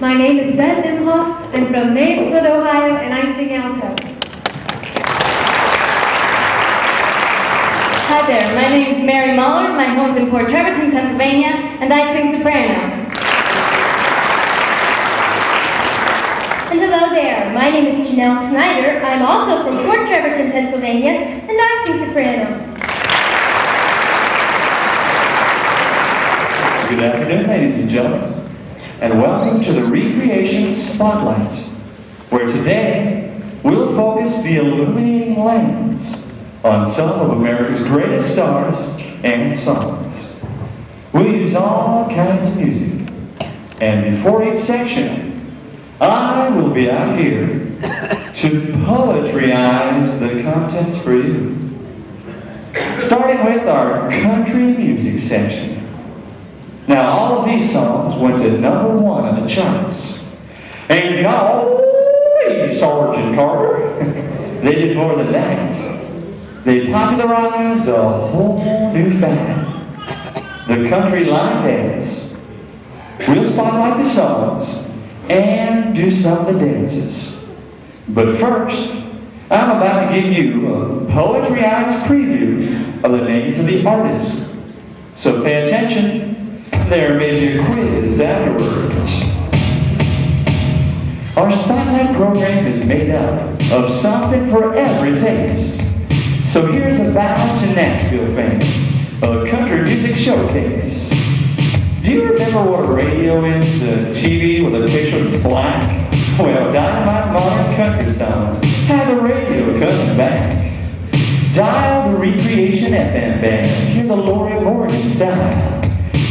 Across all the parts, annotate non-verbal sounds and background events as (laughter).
My name is Beth Imhoff. I'm from Mansfield, Ohio, and I sing alto. Hi there, my name is Mary Muller. My home's in Port Trevorton, Pennsylvania, and I sing soprano. And hello there, my name is Janel Snyder. I'm also from Port Trevorton, Pennsylvania, and I sing soprano. Good afternoon, ladies and gentlemen, and welcome to the Recreation Spotlight, where today we'll focus the illuminating lens on some of America's greatest stars and songs. We'll use all kinds of music, and before each section, I will be out here to poetryize the contents for you. Starting with our country music section. Now, all of these songs went to number one on the charts. And golly, Sergeant Carter, (laughs) they did more than that. They popularized a whole new fad, the country line dance. We'll spotlight the songs and do some of the dances. But first, I'm about to give you a poetryized preview of the names of the artists. So pay attention there major quiz afterwards. Our Spotlight program is made up of something for every taste. So here's a bow to Nashville fans, a country music showcase. Do you remember what radio is? A TV with a picture of black? Well, Dynamite Modern Country Songs have a radio coming back. Dial the Recreation FM band, hear the Lorrie Morgan style.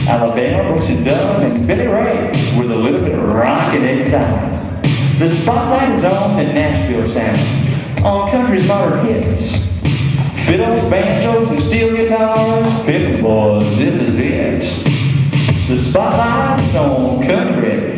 Alabama, Brooks and Dunn, and Billy Ray with a little bit of rockin' inside. The spotlight is on the Nashville sound, on country's modern hits. Fiddles, banjos, and steel guitars, Pippin boys, this is it. The spotlight is on country.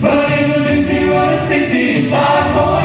But it was 60, 65,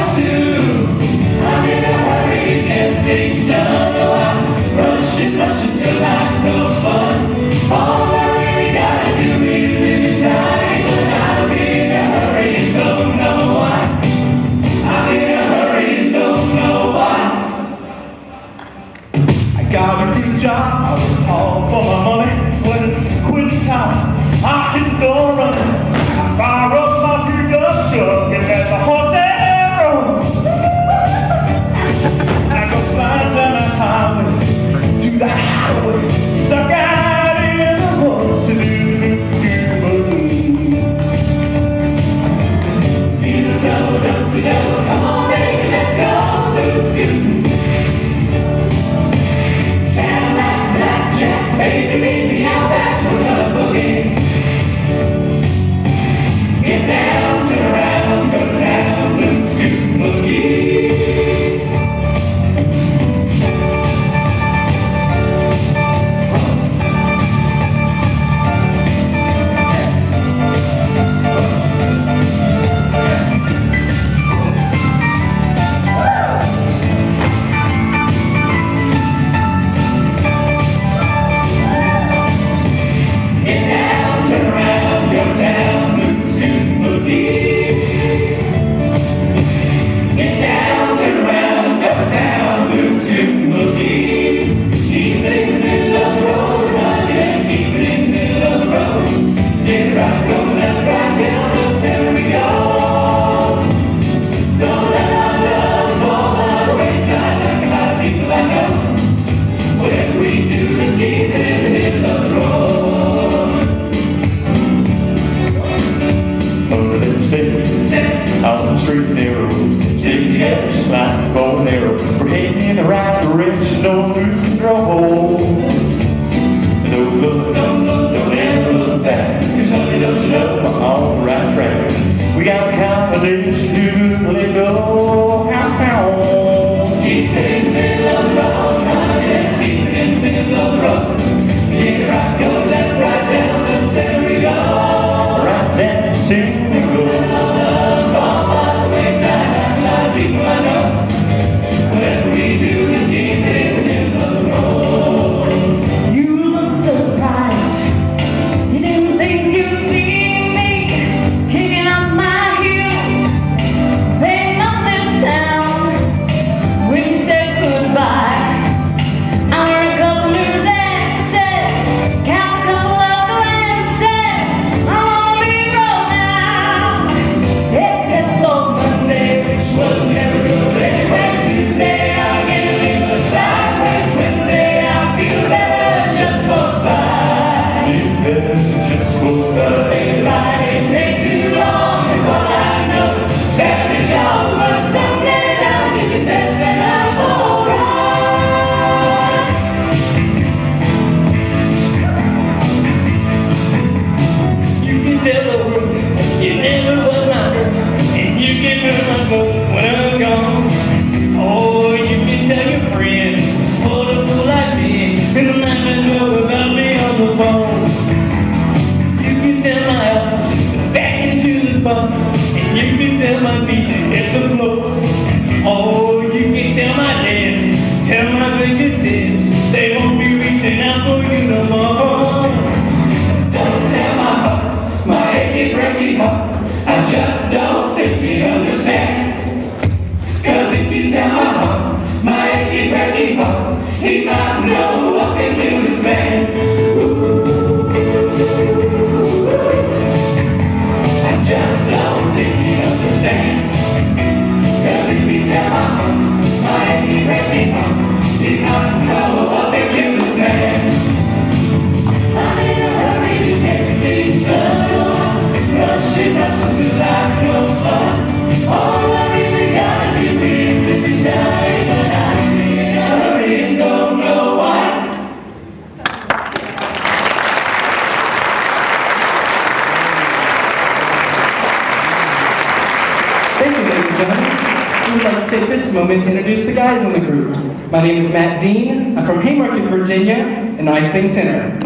My name is Matt Dean. I'm from Haymarket, Virginia, and I sing tenor.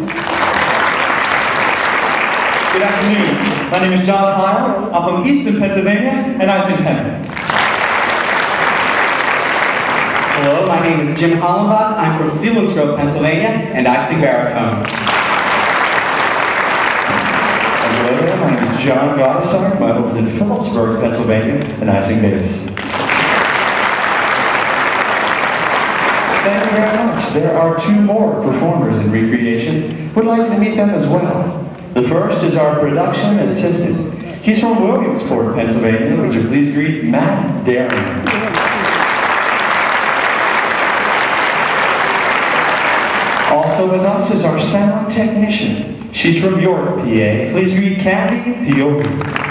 Good afternoon. My name is Jon Heyl. I'm from Easton, Pennsylvania, and I sing tenor. Hello, my name is Jim Hollenbach. I'm from Selinsgrove, Pennsylvania, and I sing baritone. Hello, my name is John home is in Phillipsburg, Pennsylvania, and I sing bass. You very much. There are two more performers in Recreation. Would like to meet them as well. The first is our production assistant. He's from Williamsport, Pennsylvania. Would you please greet Matt Daring? Also with us is our sound technician. She's from York, PA. Please greet Kathy Pioki.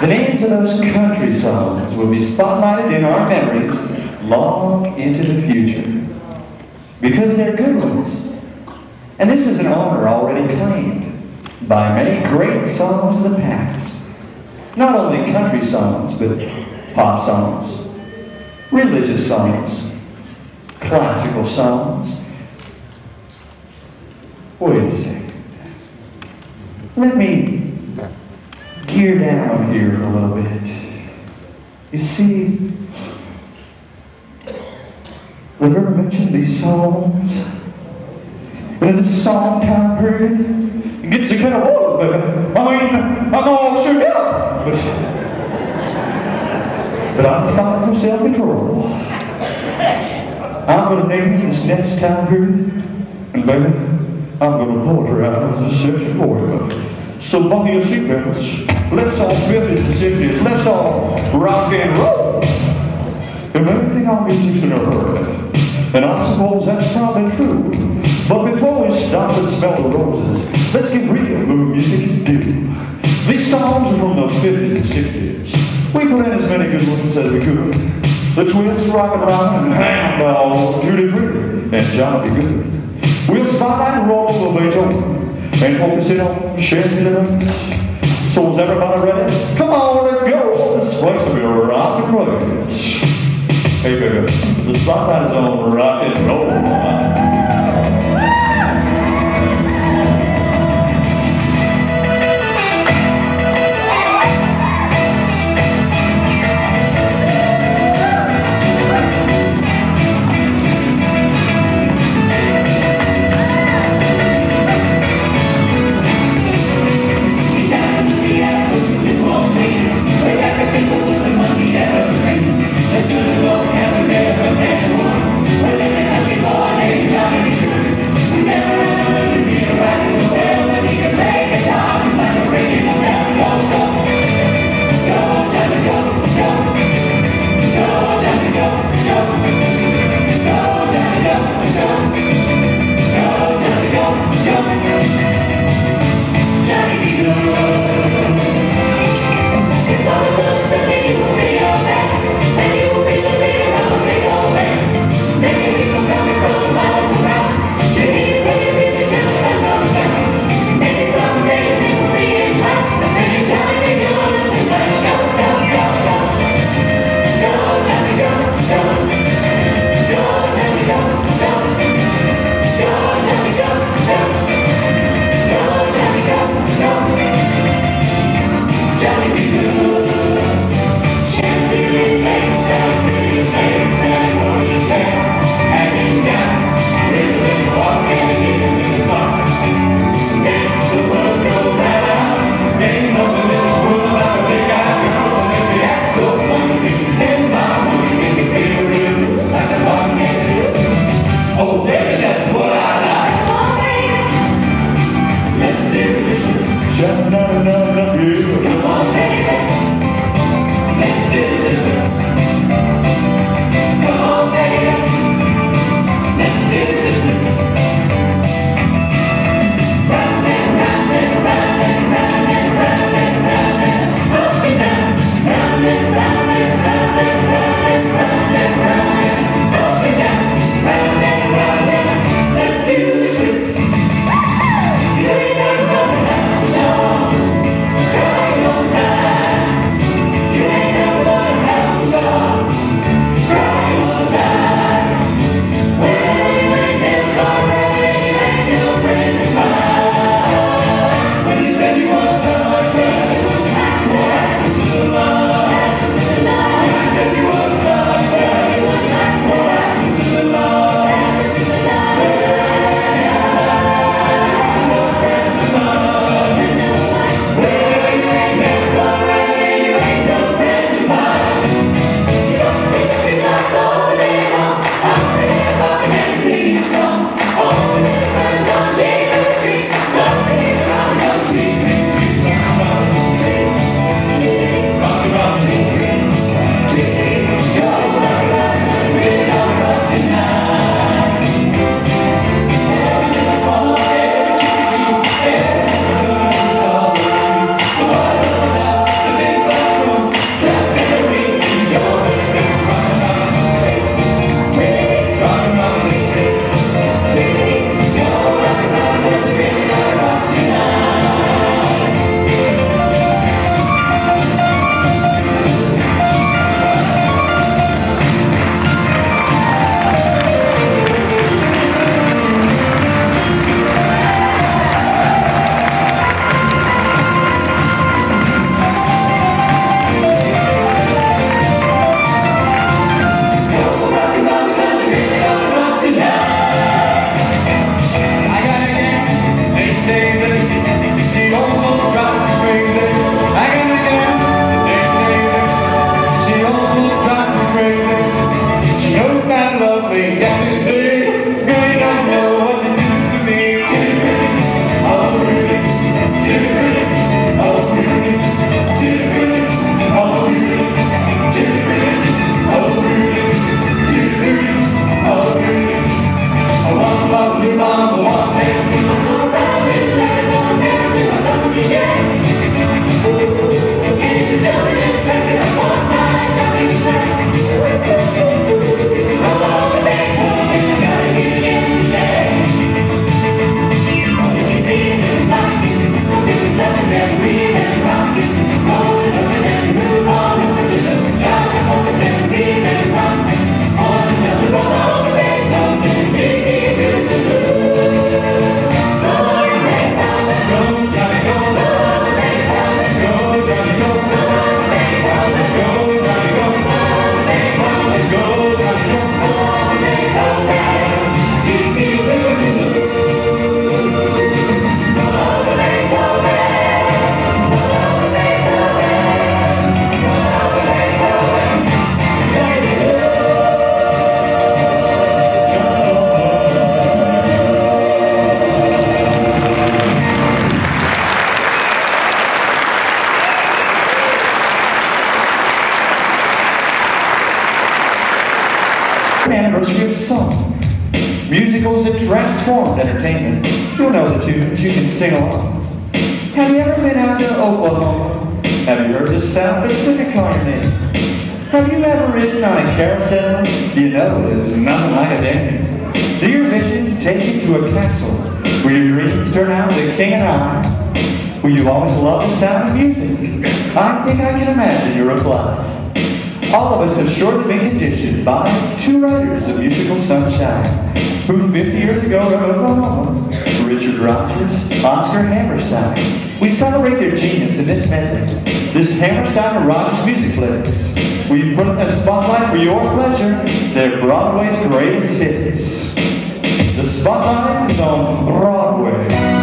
The names of those country songs will be spotlighted in our memories long into the future. Because they're good ones. And this is an honor already claimed by many great songs of the past. Not only country songs, but pop songs, religious songs, classical songs. Wait a second. Let me gear down here a little bit. You see, we've ever mentioned these songs. And this song time period, it gets to kind of old, but I mean, I'm all shook up. But, but I'm finding self-control. I'm going to name this next time period, and baby, I'm going to poetry out of this section for you. So buckle your seatbelts. Let's all ribbons and signals. Let's all rock and roll. And everything our musicians have heard. And I suppose that's probably true. But before we stop and smell the roses, let's get real where music is due. These songs are from the 50s and 60s. We put in as many good ones as we could. The Twins, Rock and Roll, and Handball, Judy Freeman, and Johnny Good. We'll start and roll the Beethoven and focus it on them. So is everybody ready? Come on, let's go. This place will be rock and roll. Hey, baby, the spotlight is on right. on a carousel, you know it is nothing like a dance. Do your visions take you to a castle where your dreams turn out the king and I? Will you always love the sound of music? I think I can imagine your reply. All of us have short been conditioned by two writers of musical sunshine, who 50 years ago wrote a novel, Richard Rodgers, Oscar Hammerstein. We celebrate their genius in this medley, this Hammerstein and Rodgers music blitz. We put in a spotlight for your pleasure, their Broadway's greatest hits. The spotlight is on Broadway.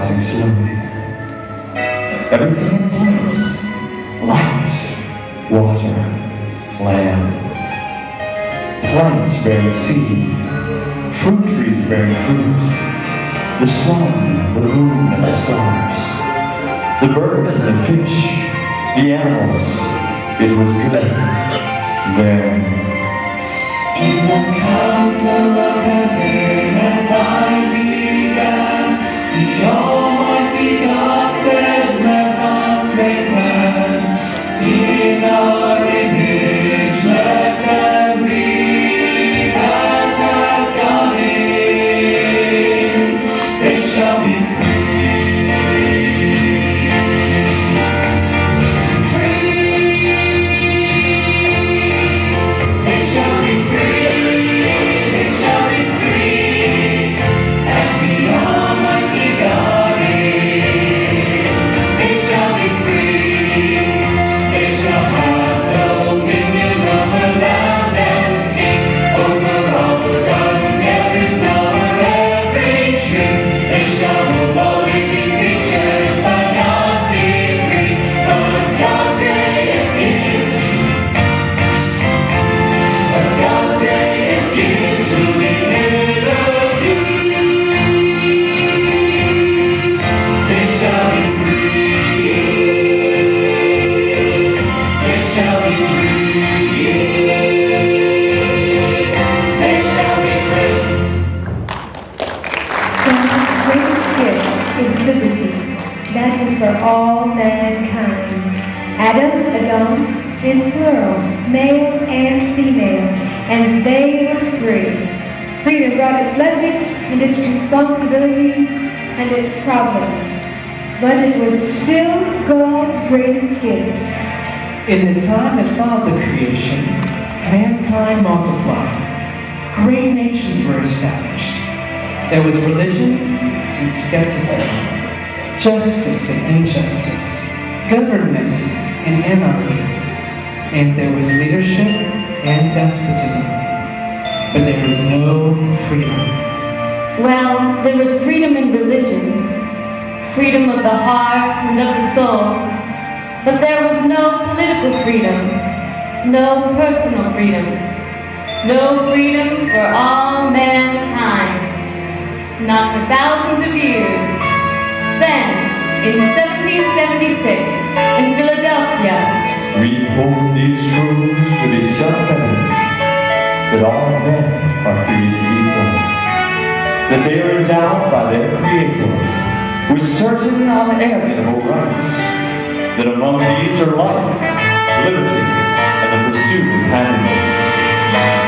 Slowly. Everything in place, light, water, land. Plants bearing seed, fruit trees bearing fruit, the sun, the moon, and the stars, the birds and the fish, the animals. It was good. Then, in the council of heaven, as I began, responsibilities and its problems. But it was still God's greatest gift. In the time that followed the creation, mankind multiplied. Great nations were established. There was religion and skepticism, justice and injustice, government and anarchy, and there was leadership and despotism. But there was no freedom. Well, there was freedom in religion, freedom of the heart and of the soul, but there was no political freedom, no personal freedom, no freedom for all mankind, not for thousands of years. Then, in 1776, in Philadelphia, We hold these truths to be self-evident, that all men are created that they are endowed by their Creator with certain unalienable rights, that among these are life, liberty, and the pursuit of happiness.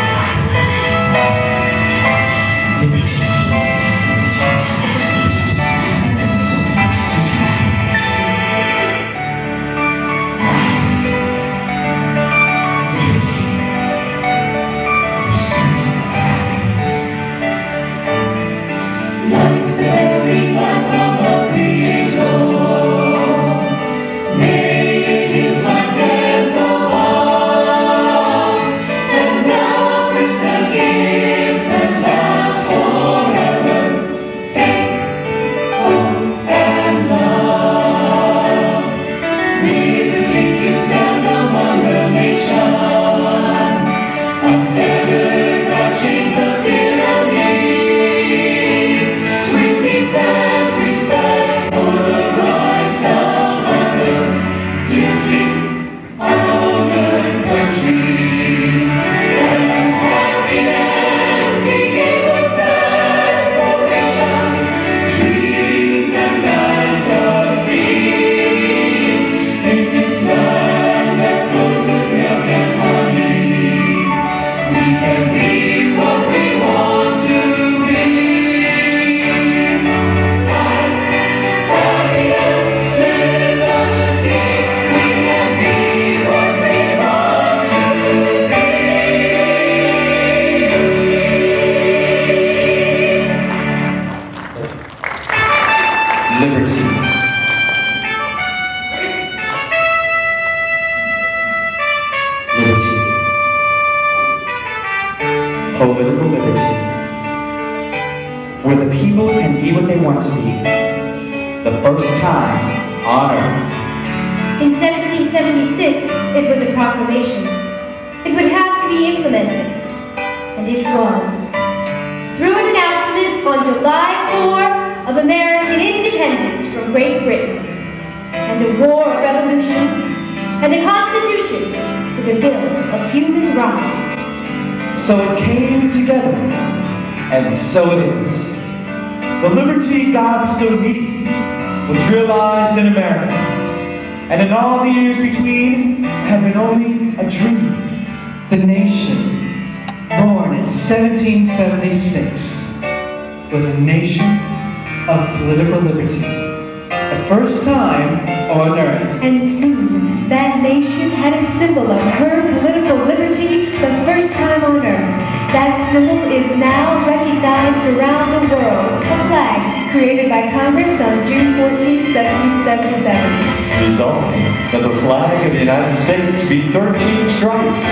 Now recognized around the world, a flag created by Congress on June 14, 1777. Resolved that the flag of the United States be 13 stripes,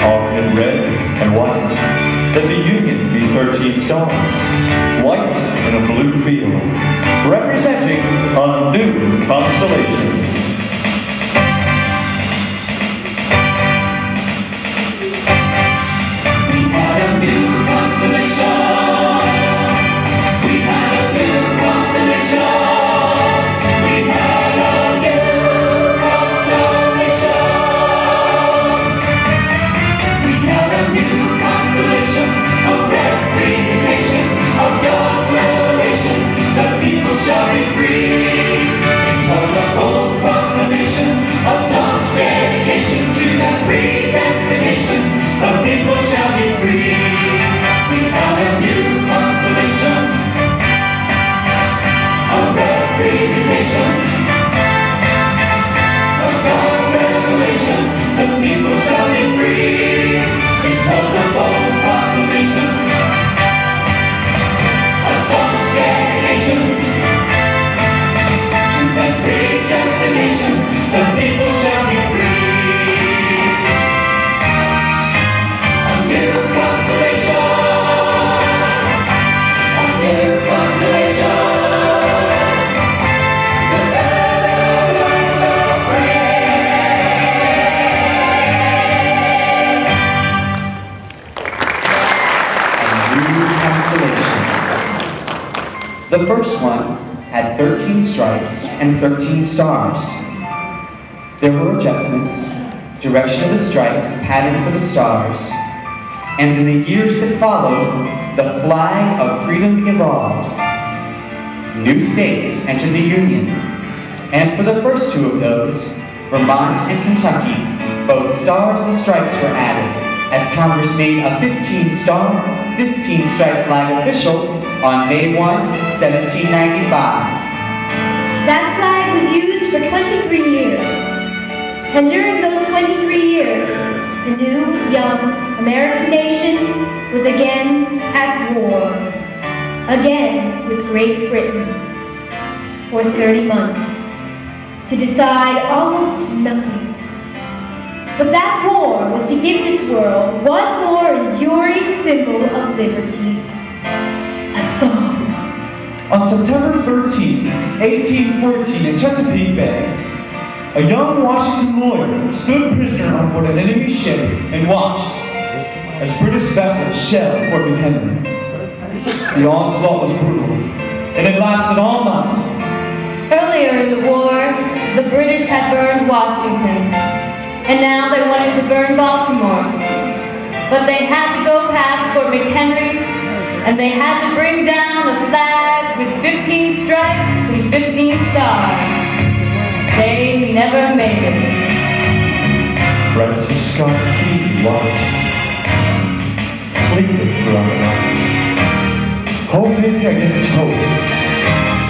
often in red and white. That the Union be 13 stars, white in a blue field, representing a new constellation. And 13 stars. There were adjustments, direction of the stripes, pattern for the stars, and in the years that followed, the flag of freedom evolved. New states entered the Union, and for the first two of those, Vermont and Kentucky, both stars and stripes were added, as Congress made a 15-star, 15-stripe flag official on May 1, 1795. For 23 years. And during those 23 years, the new, young American nation was again at war. Again with Great Britain. For 30 months. To decide almost nothing. But that war was to give this world one more enduring symbol of liberty. On September 13, 1814, in Chesapeake Bay, a young Washington lawyer stood prisoner on board an enemy ship and watched as British vessels shelled Fort McHenry. The onslaught was brutal, and it lasted all night. Earlier in the war, the British had burned Washington, and now they wanted to burn Baltimore. But they had to go past Fort McHenry, and they had to bring down the flag with 15 stripes and 15 stars. They never made it. Francis Scott Key watched, sleepless throughout the night. Hoping against hope,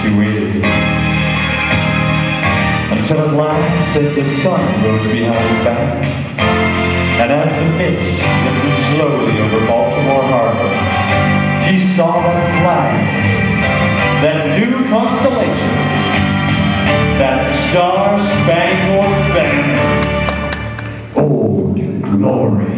he waited. Until at last, as the sun rose behind his back, and as the mist lifted slowly over Baltimore Harbor, he saw that flag, new constellation, that star-spangled banner. old glory.